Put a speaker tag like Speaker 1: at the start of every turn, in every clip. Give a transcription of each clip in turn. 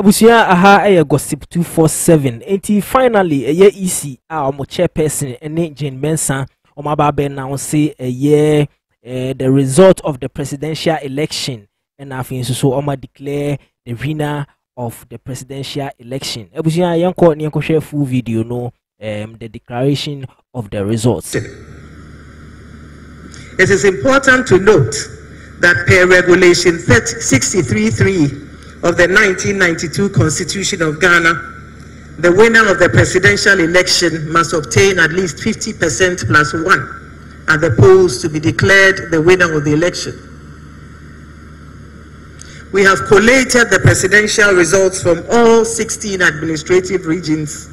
Speaker 1: abusua aha ɛyɛ gossip 247 enti finally ɛyɛ ec a ɔmo chairperson ɛne jane mensa ɔmo aba abɛ announce ɛyɛ uh, the result of the presidential election. Ɛna afei nso so ɔmo declare the winner of the presidential election. Abusua yɛnkɔ ne yɛnkɔhwɛ full video no um, the declaration of the results.
Speaker 2: It is important to note that per regulation 63.3 of the 1992 Constitution of Ghana, the winner of the presidential election must obtain at least 50% plus one at the polls to be declared the winner of the election. We have collated the presidential results from all 16 administrative regions,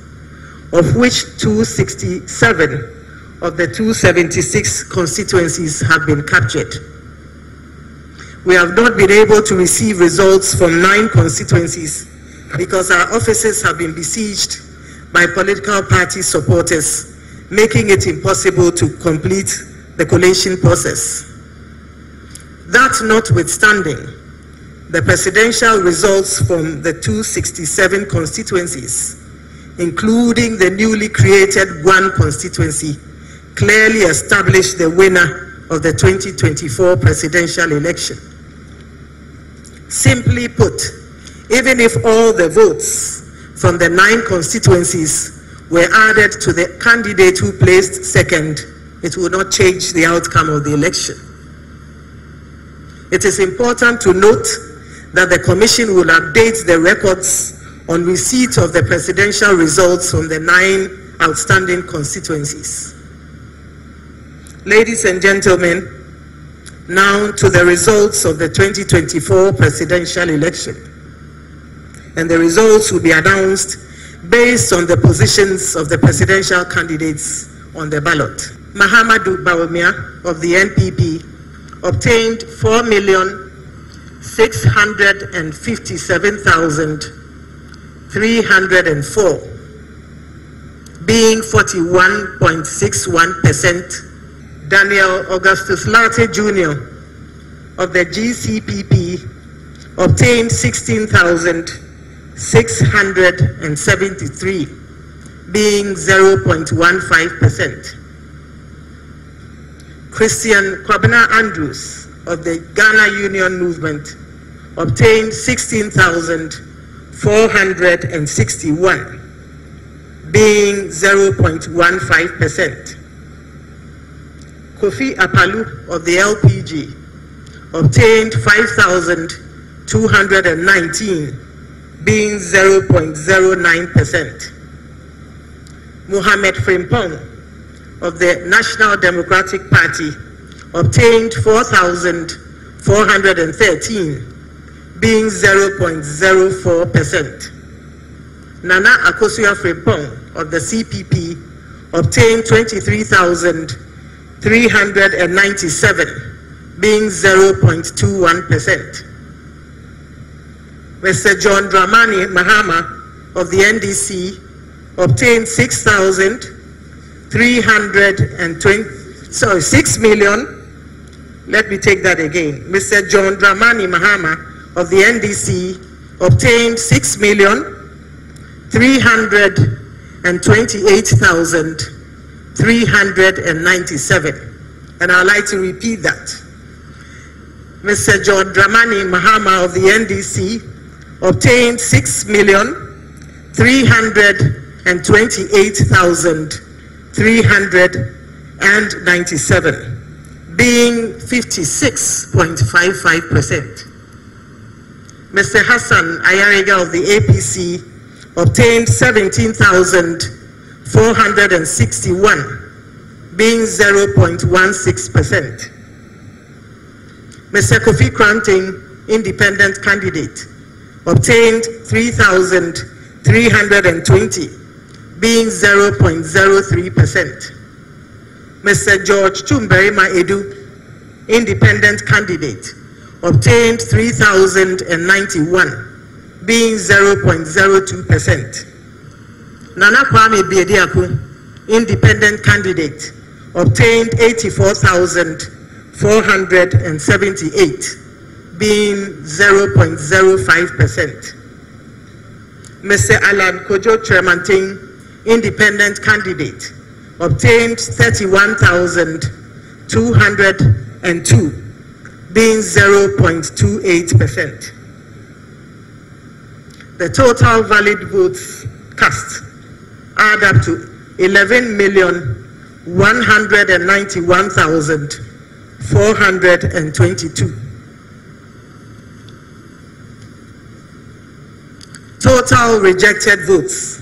Speaker 2: of which 267 of the 276 constituencies have been captured we have not been able to receive results from nine constituencies because our offices have been besieged by political party supporters, making it impossible to complete the collation process. That notwithstanding, the presidential results from the 267 constituencies, including the newly created one constituency, clearly established the winner of the 2024 presidential election. Simply put, even if all the votes from the nine constituencies were added to the candidate who placed second, it will not change the outcome of the election. It is important to note that the Commission will update the records on receipt of the presidential results from the nine outstanding constituencies. Ladies and gentlemen, now to the results of the 2024 presidential election. And the results will be announced based on the positions of the presidential candidates on the ballot. Mahamudu Bawumia of the NPP obtained 4,657,304, being 41.61 percent Daniel Augustus Lartey Jr. of the GCPP obtained 16,673, being 0.15%. Christian Kwabena Andrews of the Ghana Union Movement obtained 16,461, being 0.15%. Kofi Akpaloo of the LPG obtained 5,219, being 0.09%. Mohamed Frimpong of the National Democratic Party obtained 4,413, being 0.04%. Nana Akosua Frimpomaa of the CPP obtained 23,000 397, being 0.21%. Mr. John Dramani Mahama of the NDC obtained 6,320, sorry, 6 million. Let me take that again. Mr. John Dramani Mahama of the NDC obtained 6 million 328,000 397. And I'd like to repeat that. Mr. John Dramani Mahama of the NDC obtained 6,328,397, being 56.55%. Mr. Hassan Ayariga of the APC obtained 17,000 461, being 0.16%. Mr. Kofi Koranteng, independent candidate, obtained 3,320, being 0.03%. Mr. George Twum-Barima-Adu, independent candidate, obtained 3,091, being 0.02%. Nana Kwame Bediako, independent candidate, obtained 84,478, being 0.05%. Mr. Alan Kojo Kyerematen, independent candidate, obtained 31,202, being 0.28%. The total valid votes cast add up to 11,191,422. Total rejected votes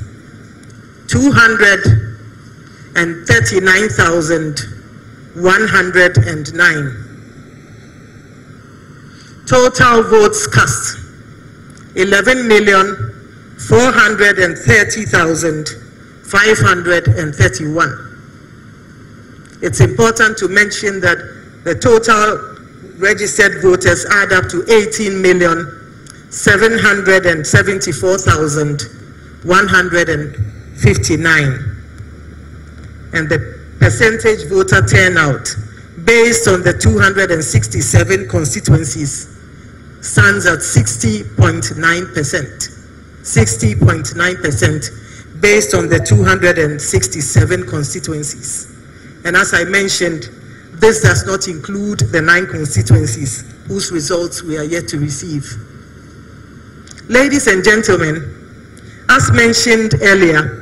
Speaker 2: 239,109. Total votes cast 11,430,531. It's important to mention that the total registered voters add up to 18,774,159. And the percentage voter turnout based on the 267 constituencies stands at 60.9%. 60.9% based on the 267 constituencies. And as I mentioned, this does not include the nine constituencies whose results we are yet to receive. Ladies and gentlemen, as mentioned earlier,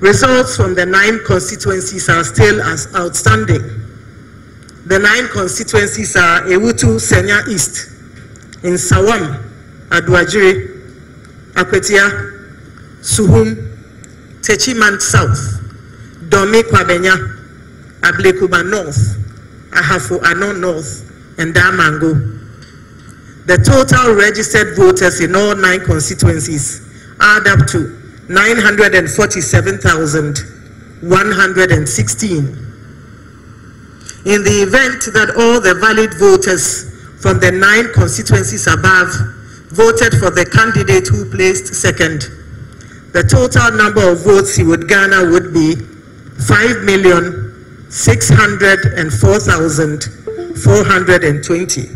Speaker 2: results from the nine constituencies are still as outstanding. The nine constituencies are Awutu Senya East, in Sawam, Adoagyiri, Akwatia, Suhum, Techiman South, Dome Kwabenya, Ablekuma North, Ahafo Ano North, and Damongo. The total registered voters in all nine constituencies add up to 947,116. In the event that all the valid voters from the nine constituencies above voted for the candidate who placed second, the total number of votes he would garner would be 5,604,420,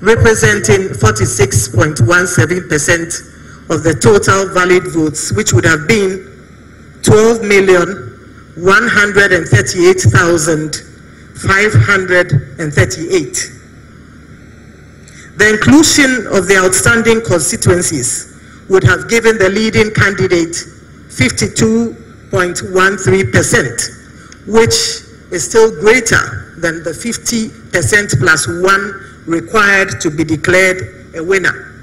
Speaker 2: representing 46.17% of the total valid votes, which would have been 12,138,538. The inclusion of the outstanding constituencies would have given the leading candidate 52.13%, which is still greater than the 50% plus one required to be declared a winner.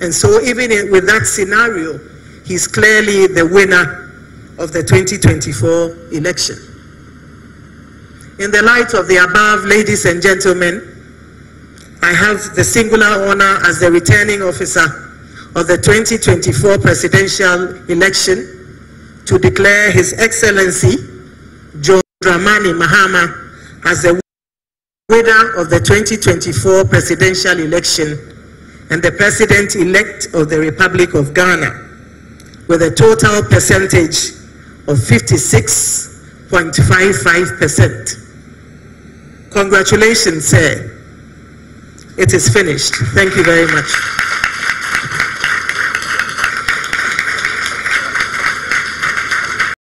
Speaker 2: And so even in, with that scenario, he's clearly the winner of the 2024 election. In the light of the above, ladies and gentlemen, I have the singular honor as the returning officer of the 2024 presidential election to declare His Excellency John Dramani Mahama as the winner of the 2024 presidential election and the president-elect of the Republic of Ghana with a total percentage of 56.55%. Congratulations, sir. It is finished. Thank you very much.